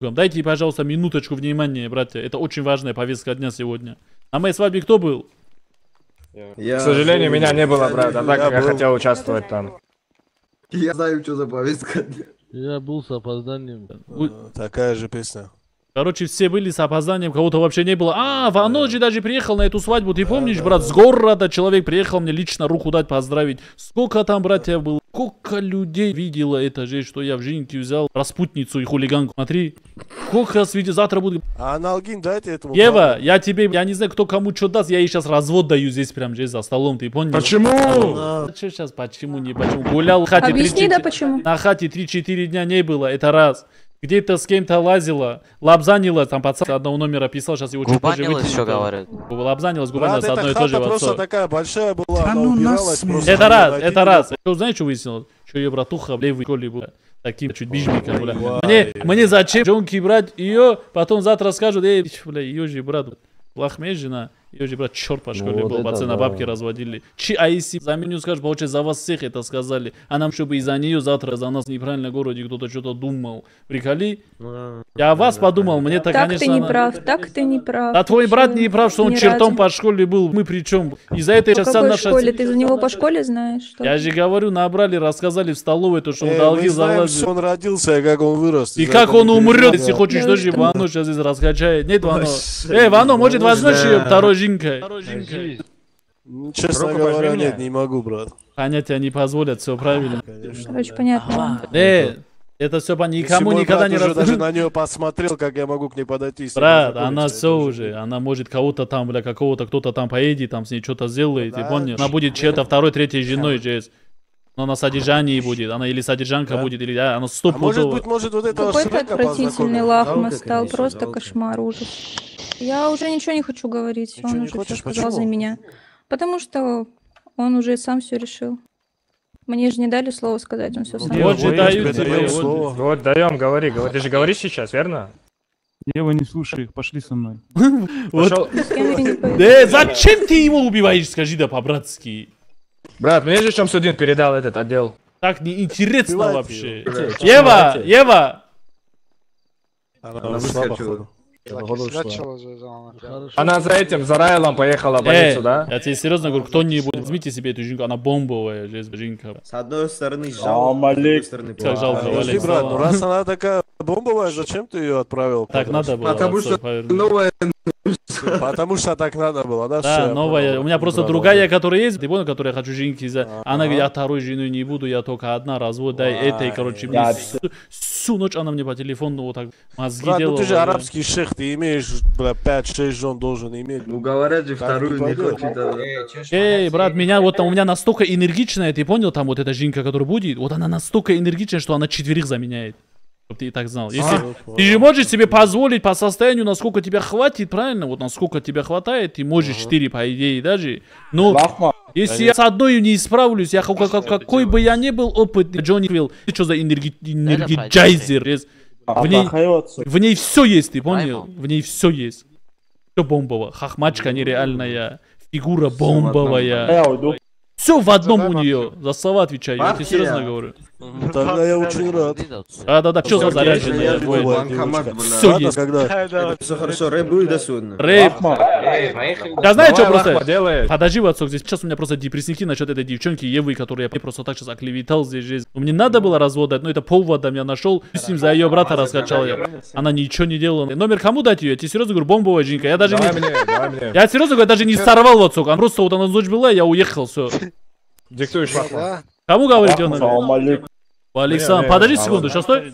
Дайте, пожалуйста, минуточку внимания, братья. Это очень важная повестка дня сегодня. На моей свадьбе кто был? Я К сожалению, меня не было, брат, а так я как я был. хотел участвовать там. Я знаю, что за повестка. Я был с опозданием. Вы- Такая же песня. Короче, все были с опозданием, кого-то вообще не было. А, Ваноджи даже приехал на эту свадьбу. Ты помнишь, брат, с города человек приехал мне лично руку дать поздравить. Сколько там, братья, было? Сколько людей видела это же, что я в Жинке взял распутницу и хулиганку. Смотри, сколько раз видел, завтра буду... А аналгин дайте этому. Ева, я тебе, я не знаю, кто кому что даст, я ей сейчас развод даю здесь прям здесь за столом, ты понял? Почему? Что сейчас, почему, не почему? Гулял в хате Объясни, 3-4 да, почему? На хате 3-4 дня не было, это раз. Где-то с кем-то лазила, лапзанила, там пацан одного номера писал, сейчас его чуть позже Губанилась еще говорят. Лапзанилась, Брат, губанилась, одно и то же в отцо. такая большая была, Да ну. Это раз, это раз. Что, знаешь, что выяснилось? Что ее братуха в левой школе была. Таким чуть бижником, бля. Мне, мне зачем джонки брать ее, потом завтра скажут, эй, бля, ее же брат, плохмей жена, ее же брат черт по школе Вот был, пацаны да. бабки разводили. Чи, а если за меню скажешь, получается, за вас всех это сказали, а нам, чтобы из-за нее завтра за нас неправильно в городе кто-то что-то думал. Приколи? Я о вас подумал, мне-то, Так конечно... ты не она- прав, так ты не прав. А твой брат не прав, что он чертом разу. по школе был. Мы при чем? Из-за этой сейчас какой наша... школе? Ты за него по школе знаешь? Что? Я же говорю, набрали, рассказали в столовой, то, что он Э, долги мы знаем, залазил. он родился и как он вырос. И как он умрет, если хочешь, Да что же что? Вано сейчас здесь раскачает. Нет, Вано. Вообще, Эй, Вано, может, ну, возьмешь ее второй Держись. М, Честно Руку говоря, нет, мне. не могу, брат. Понятия не позволят, все правильно. Короче, понятно. Э, это все Если никому мой никогда брат не раз... даже на нее посмотрел, как я могу к ней подойти. Брат, она все уже она может кого-то там, бля, какого-то кто-то там поедет, там с ней что-то сделает, ты Да, понял? Она будет чьей-то второй, третьей женой, жесть. Но на содержании будет, она или содержанка Да. будет, или а, она А сто может быть, может вот этого Какой-то отвратительный лахма стал, конечно, просто жалко. кошмар, ужас. Я уже ничего не хочу говорить, Ничего он не уже все хочешь? сказал за Почему? меня. Потому что он уже сам все решил. Мне же не дали слово сказать, он все Ну, сам. Вот вот же дают тебе слово. Вот, даем, говори, говори. Ты же говоришь сейчас, верно? Ева, не слушай их, пошли со мной. Вот. Э, зачем ты его убиваешь, скажи да по-братски? Брат, мне же Шамсудин передал этот отдел. Так неинтересно вообще. Ева, Ева, Она Она Она за этим, за Райлом поехала в больницу, да? я тебе серьезно говорю, кто-нибудь, возьмите себе эту жинку, она бомбовая, жесть, жинка. С одной стороны жалко, с другой стороны жалко, брат, ну раз она такая бомбовая, зачем ты ее отправил? Так куда-то? надо было. Потому что новая Потому что так надо было, да? Да, я новая. У меня просто другая, которая есть, ты понял, которая хочу женить за. Она говорит, я второй женой не буду, я только одна, развод, дай этой, короче, мне всю, ночь она мне по телефону вот так мозги Брат, ну делала. ты же арабский шейх, ты имеешь, бля, 5-6 жен должен иметь. Ну говорят же, вторую не хочет. Эй, брат, меня вот там, у меня настолько энергичная, ты понял, там вот эта жинка, которая будет, вот она настолько энергичная, что она четверых заменяет. Чтоб ты и так знал. Если, ты же можешь себе позволить по состоянию, насколько тебя хватит, правильно? Вот насколько тебя хватает, ты можешь 4, по идее, даже. Но если я с одной не исправлюсь, я как- как- какой бы я ни был опытный, Джонни Вилл, ты что за энерги- энергичайзер? есть? В ней, в ней все есть, ты понял? В ней все есть. Все бомбово. Хахмачка нереальная. Фигура бомбовая. Все в одном у нее. За слова отвечаю, я тебе серьезно говорю. Тогда я очень рад. Да-да-да, что за Всё, я заряженная? Ладно, есть. когда? Все хорошо, рэп будет до судна. Рэп. Я знаю, что просто... Подожди, Ватсок, здесь сейчас у меня просто депрессники насчет этой девчонки Евы, которую я просто так сейчас оклеветал здесь жизнь. Мне надо было развод дать, но это поводом я нашел. С ним за ее брата раскачал я. Она ничего не делала. Номер кому дать ее? Я тебе серьезно говорю, бомбовая жинка. Я даже не... Я серьезно говорю, даже не сорвал Ватсок. Он просто вот она ночь была, я уехал, все. Диктуешь. Кому говорить он? Александр, подожди секунду, сейчас стой.